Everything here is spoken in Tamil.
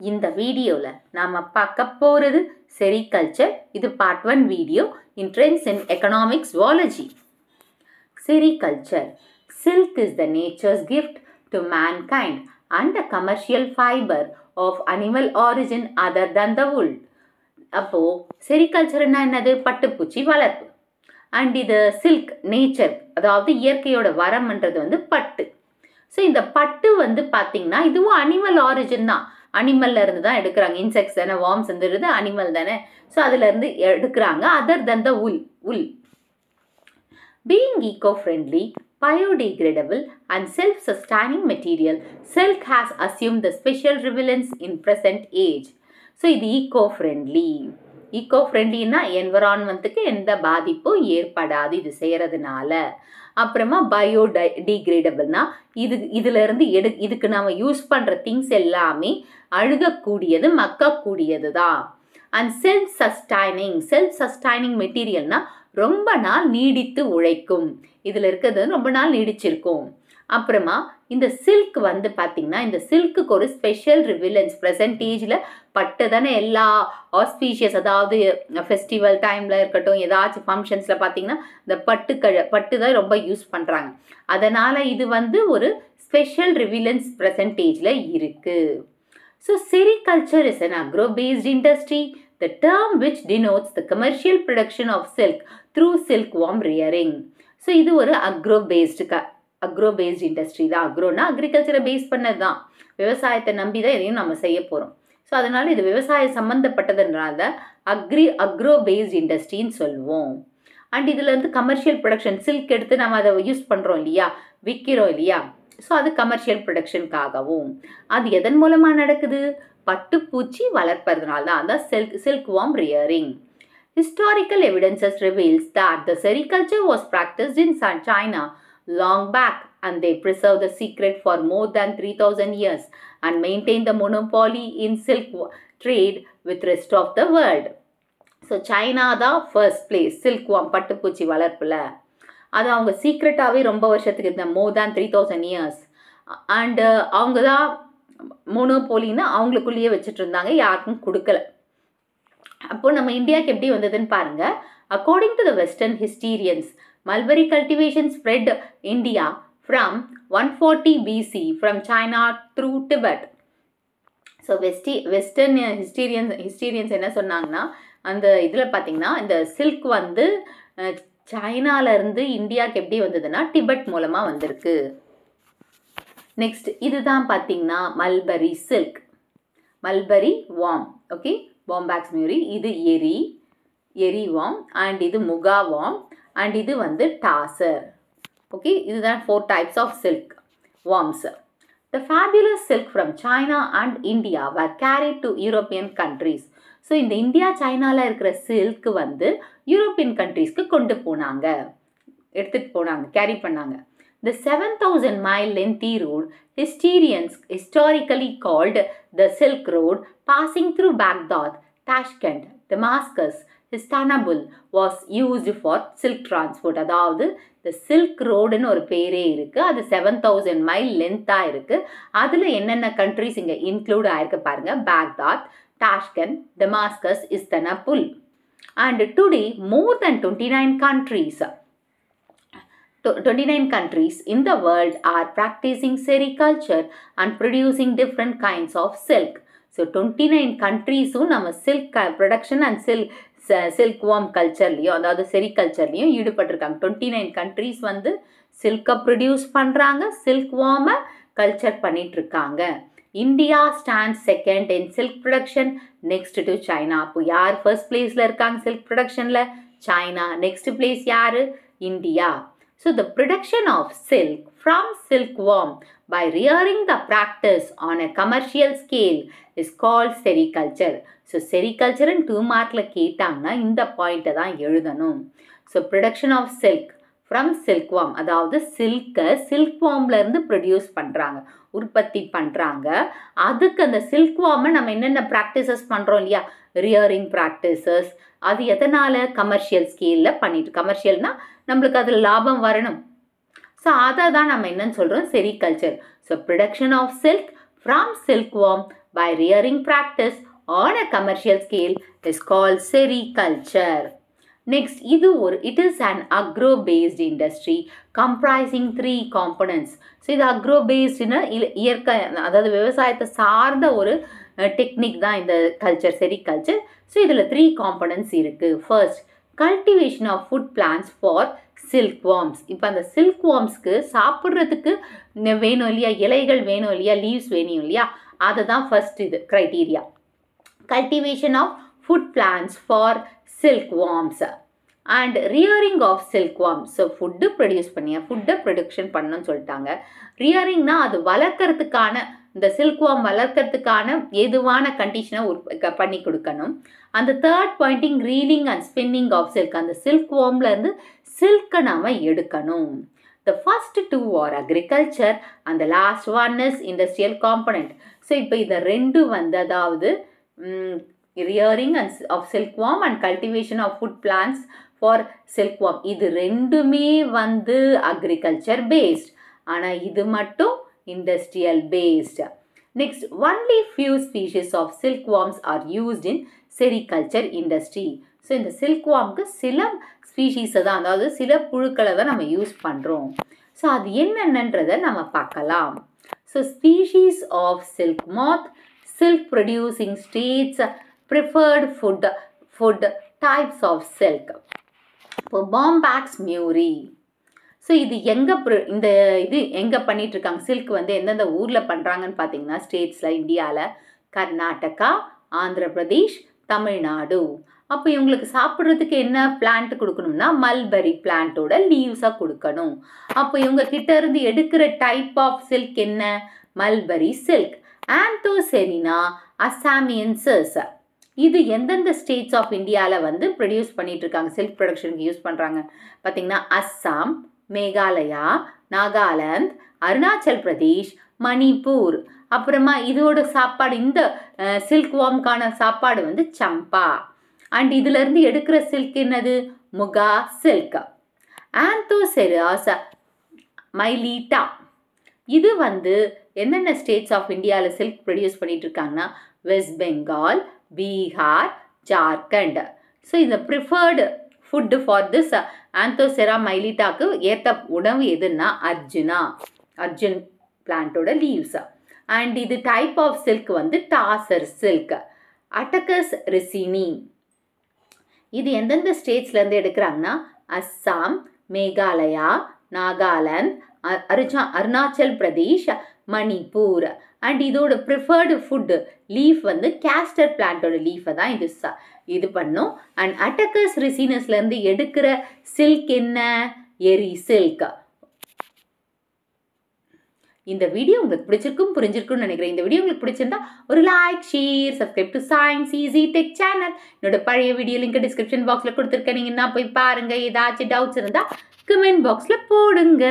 இந்த வீடியோவில் நாம் பார்க்க போகிறது செரிகல்ச்சர் இது part one video entrance in economics zoology sericulture silk is the nature's gift to mankind and a commercial fibre of animal origin other than the wool அப்போது செரிகல்ச்சர்னா என்னது? பட்டுப்பூச்சி வளர்ப்பு. அண்ட் இது சில்க் நேச்சர் அதாவது இயற்கையோட வரம்ன்றது வந்து பட்டு. ஸோ இந்த பட்டு வந்து பார்த்திங்கன்னா இதுவும் அனிமல் ஆரிஜின் தான். அனிமல்ல இருந்து தான் எடுக்கிறாங்க. இன்செக்ட்ஸ் தானே வார்ம்ஸ் வந்துடுது அனிமல் தானே. ஸோ அதுலேருந்து எடுக்கிறாங்க. Other than the wool wool being eco friendly biodegradable and self-sustaining material, silk has assumed the special relevance in present age. So இது ஈகோ ஃப்ரெண்ட்லி ஈக்கோ ஃப்ரெண்ட்லின்னா என்வரான்மெண்ட்டுக்கு எந்த பாதிப்பும் ஏற்படாது இது செய்கிறதுனால அப்புறமா பயோ டை டிகிரேடபிள்னா இது இதிலிருந்து எடு இதுக்கு நம்ம யூஸ் பண்ணுற திங்ஸ் எல்லாமே அழுகக்கூடியது மக்கக்கூடியது தான் and self sustaining self sustaining மெட்டீரியல்னால் ரொம்ப நாள் நீடித்து உழைக்கும். இதில் இருக்கிறது ரொம்ப நாள் நீடிச்சிருக்கும். அப்புறமா இந்த சில்க் வந்து பார்த்திங்கன்னா இந்த சில்க்குக்கு ஒரு ஸ்பெஷல் ரிவிலன்ஸ் ப்ரெசன்டேஜில் பட்டு தானே எல்லா ஆஸ்பீஷியஸ் அதாவது ஃபெஸ்டிவல் டைமில் இருக்கட்டும் ஏதாச்சும் ஃபங்க்ஷன்ஸில் பார்த்தீங்கன்னா இந்த பட்டு கழ பட்டு தான் ரொம்ப யூஸ் பண்ணுறாங்க அதனால் இது வந்து ஒரு ஸ்பெஷல் ரிவிலன்ஸ் ப்ரெசன்டேஜில் இருக்குது so sericulture is an agro based industry the term which denotes the commercial production of silk through silkworm rearing. So இது ஒரு அக்ரோ பேஸ்டு க அக்ரோ பேஸ்ட் இண்டஸ்ட்ரி தான். அக்ரோனா அக்ரிகல்ச்சரை பேஸ் பண்ணது தான் விவசாயத்தை நம்பி தான் இதையும் நம்ம செய்ய போகிறோம் ஸோ அதனால் இது விவசாயம் சம்மந்தப்பட்டதுனால அக்ரி அக்ரோ பேஸ்ட் இண்டஸ்ட்ரின்னு சொல்லுவோம். அண்ட் இதில் வந்து கமர்ஷியல் ப்ரொடக்ஷன் சில்க் எடுத்து நம்ம அதை யூஸ் பண்ணுறோம் இல்லையா? விற்கிறோம் இல்லையா? ஸோ அது கமர்ஷியல் ப்ரொடக்ஷனுக்காகவும் அது எதன் மூலமாக நடக்குது? பட்டுப்பூச்சி வளர்ப்பதுனால தான் அந்த silk silkworm rearing historical evidences reveals that the sericulture was practised in China long back and they preserved the secret for more than 3000 years and maintained the monopoly in silk trade with rest of the world. So China தான் ஃபர்ஸ்ட் பிளேஸ் சில்க் வாம் பட்டுப்பூச்சி வளர்ப்பில். அது அவங்க சீக்ரெட்டாகவே ரொம்ப வருஷத்துக்கு இருந்த more than three thousand years and அவங்க தான் மோனோபோலின்னு அவங்களுக்குள்ளேயே வச்சுட்டு இருந்தாங்க யாருக்கும் கொடுக்கல. அப்போது நம்ம இந்தியாவுக்கு எப்படி வந்ததுன்னு பாருங்கள் according to the western historians mulberry cultivation spread India from one forty BC from China through Tibet so west western historians historians என்ன சொன்னாங்கன்னா அந்த இதில் பார்த்தீங்கன்னா இந்த சில்க் வந்து சைனாலேருந்து இந்தியாவுக்கு எப்படி வந்ததுன்னா டிபெட் மூலமாக வந்திருக்கு. நெக்ஸ்ட் இதுதான் பார்த்தீங்கன்னா mulberry silk mulberry worm okay Bombyx mori இது எரி எரி வாம் அண்ட் இது முகா வாம் அண்ட் இது வந்து டாசர். ஓகே இதுதான் four types of silk worms the fabulous silk from China and India were carried to European countries so இந்த இந்தியா சைனாவில் இருக்கிற சில்க் வந்து யூரோப்பியன் கண்ட்ரீஸ்க்கு கொண்டு போனாங்க. எடுத்துகிட்டு போனாங்க கேரி பண்ணாங்க. The 7,000 mile lengthy road, historically historically called the Silk Road, passing through Baghdad, Tashkent, Damascus, Istanbul was used for silk transport அதாவது இந்த சில்க் ரோடுன்னு ஒரு பேரே இருக்குது அது செவன் தௌசண்ட் மைல் லென்த்தாக இருக்குது அதில் என்னென்ன கண்ட்ரிஸ் இங்கே இன்க்ளூட் ஆயிருக்கு பாருங்கள் Baghdad Tashkent Damascus Istanbul and today more than twenty nine countries twenty nine countries in the world are practising sericulture and producing different kinds of silk so twenty nine கண்ட்ரீஸும் நம்ம silk production and silk silkworm கல்ச்சர்லேயும் அதாவது செரிகல்ச்சர்லேயும் ஈடுபட்டிருக்காங்க. டுவெண்ட்டி நைன் கண்ட்ரீஸ் வந்து சில்கை ப்ரொடியூஸ் பண்ணுறாங்க சில்க் வார்மை கல்ச்சர் பண்ணிகிட்ருக்காங்க India stand second in silk production next to China அப்போ யார் ஃபர்ஸ்ட் பிளேஸில் இருக்காங்க சில்க் ப்ரொடக்ஷனில் சைனா நெக்ஸ்ட் பிளேஸ் யார்? India so the production of silk from silkworm by rearing the practice on a commercial scale is called sericulture. So செரிகல்ச்சர்னு two மார்க்கில் கேட்டாங்கன்னா இந்த பாயிண்ட்டை தான் எழுதணும். So production of silk from silkworm அதாவது சில்கை சில்க்வாம்லேருந்து ப்ரொடியூஸ் பண்ணுறாங்க உற்பத்தி பண்ணுறாங்க அதுக்கு அந்த சில்க்வாமை நம்ம என்னென்ன ப்ராக்டிசஸ் பண்ணுறோம் இல்லையா? ரியரிங் ப்ராக்டிசஸ் அது எதனால் கமர்ஷியல் ஸ்கேலில் பண்ணிட்டு கமர்ஷியல்னால் நம்மளுக்கு அதில் லாபம் வரணும். ஸோ அதை தான் நம்ம என்னன்னு சொல்கிறோம் sericulture so production of silk from silkworm by rearing practice on a commercial scale is call sericulture next இது ஒரு it is an agro based industry comprising three components. So இது அக்ரோ பேஸ்டுன்னு இயற்கை அதாவது விவசாயத்தை சார்ந்த ஒரு டெக்னிக் தான் இந்த கல்ச்சர் செரிகல்ச்சர் ஸோ இதில் த்ரீ காம்பனன்ட்ஸ் இருக்குது first cultivation of food plants for silkworms இப்போ அந்த சில்க் வார்ம்ஸ்க்கு சாப்பிட்றதுக்கு வேணும் இல்லையா? இலைகள் வேணும் இல்லையா? லீவ்ஸ் வேணும் இல்லையா? அதை தான் ஃபஸ்ட் இது criteria cultivation of food plants for silkworms and rearing of silkworms so food produce பண்ணி ஃபுட்டை ப்ரொடக்ஷன் பண்ணணும்னு சொல்லிட்டாங்க ரியரிங்னா அது வளர்க்குறதுக்கான இந்த சில்க் வார்ம் வளர்க்கறதுக்கான எதுவான கண்டிஷனை உற்ப பண்ணி கொடுக்கணும். அந்த third pointing reeling and spinning of silk அந்த சில்க் வார்ம்லேருந்து சில்கை நாம் எடுக்கணும். The first two are agriculture அந்த last one is industrial component so இப்போ இதை ரெண்டு வந்து அதாவது rearing and of silkworm and cultivation of food plants for silkworm இது ரெண்டுமே வந்து அக்ரிகல்ச்சர் பேஸ்ட் ஆனால் இது மட்டும் industrial based next only few species of silkworms are used in sericulture industry so இந்த சில்க் வார்ம்க்கு சில ஸ்பீஷீஸை தான் அதாவது சில புழுக்களை தான் நம்ம யூஸ் பண்ணுறோம் ஸோ அது என்னென்னன்றதை நம்ம பார்க்கலாம். So species of silk moth silk producing states preferred food food types of silk இப்போ பாம்பேக்ஸ் மியூரி ஸோ இது எங்கே இந்த இது எங்கே பண்ணிகிட்ருக்காங்க சில்க் வந்து எந்தெந்த ஊரில் பண்ணுறாங்கன்னு பார்த்தீங்கன்னா ஸ்டேட்ஸில் இந்தியாவில் கர்நாடகா ஆந்திர பிரதேஷ் தமிழ்நாடு. அப்போ இவங்களுக்கு சாப்பிட்றதுக்கு என்ன பிளான்ட் கொடுக்கணும்னா மல்பெரி பிளான்ட்டோட லீவ்ஸாக கொடுக்கணும். அப்போ இவங்க கிட்ட இருந்து எடுக்கிற டைப் ஆஃப் சில்க் என்ன? மல்பெரி சில்க் ஆந்தோசெரினா அசாமியன்சஸ் இது எந்தெந்த ஸ்டேட்ஸ் ஆஃப் இந்தியாவில் வந்து ப்ரொடியூஸ் பண்ணிகிட்ருக்காங்க இருக்காங்க சில்க் ப்ரொடக்ஷனுக்கு யூஸ் பண்ணுறாங்க பார்த்தீங்கன்னா அஸ்ஸாம் மேகாலயா நாகாலாந்து அருணாச்சல் பிரதேஷ் மணிப்பூர். அப்புறமா இதோட சாப்பாடு இந்த சில்க் வார்ம்கான சாப்பாடு வந்து சம்பா. அண்ட் இதுலேருந்து எடுக்கிற சில்க் என்னது? முகா சில்க் ஆந்தோசெராஸ் மைலீட்டா இது வந்து என்னென்ன ஸ்டேட்ஸ் ஆஃப் இந்தியாவில் சில்க் ப்ரொடியூஸ் பண்ணிட்டு இருக்காங்கன்னா வெஸ்ட் பெங்கால் பீகார் ஜார்க்கண்ட் ஸோ இந்த preferred food for this Antheraea மைலிட்டாக்கு ஏற்ற உணவு எதுன்னா அர்ஜுனா அர்ஜுன் பிளான்ட்டோட லீவ்ஸ் அண்ட் இது டைப் ஆஃப் சில்க் வந்து டாசர் சில்க் அட்டகஸ் ரிசினி இது எந்தெந்த ஸ்டேட்ஸ்லேருந்து எடுக்கிறாங்கன்னா அஸ்ஸாம் மேகாலயா நாகாலாந்து அருச்சா அருணாச்சல் பிரதேஷ் மணிப்பூர் அண்ட் இதோட ப்ரிஃபர்டு ஃபுட்டு லீஃப் வந்து கேஸ்டர் பிளான்ட்டோட லீஃபை தான் இது ச இது பண்ணும். அண்ட் அட்டக்கஸ் ரிசினஸ்லேருந்து எடுக்கிற சில்க் என்ன? எரி சில்க் இந்த வீடியோ உங்களுக்கு பிடிச்சிருக்கும் புரிஞ்சிருக்கும்னு நினைக்கிறேன். இந்த வீடியோ உங்களுக்கு பிடிச்சிருந்தா ஒரு like share subscribe to science easy tech channel என்னோட பழைய வீடியோ லிங்க் டிஸ்கிரிப்ஷன் பாக்ஸில் கொடுத்துருக்கேன். நீங்கள் என்ன போய் பாருங்கள் ஏதாச்சும் டவுட்ஸ் இருந்தால் கமெண்ட் பாக்ஸில் போடுங்க.